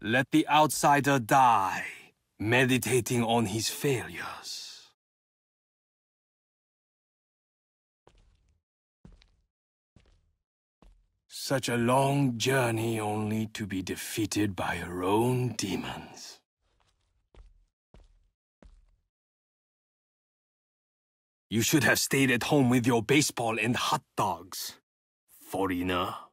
Let the outsider die, meditating on his failures. Such a long journey only to be defeated by her own demons. You should have stayed at home with your baseball and hot dogs, foreigner.